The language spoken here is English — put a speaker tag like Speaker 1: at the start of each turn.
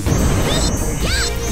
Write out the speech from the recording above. Speaker 1: Yuck!